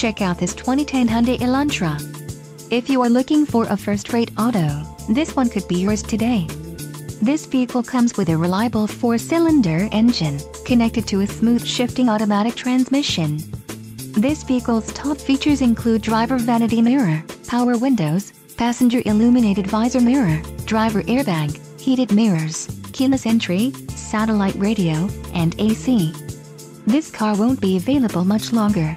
check out this 2010 Hyundai Elantra. If you are looking for a first-rate auto, this one could be yours today. This vehicle comes with a reliable four-cylinder engine, connected to a smooth shifting automatic transmission. This vehicle's top features include driver vanity mirror, power windows, passenger illuminated visor mirror, driver airbag, heated mirrors, keyless entry, satellite radio, and AC. This car won't be available much longer.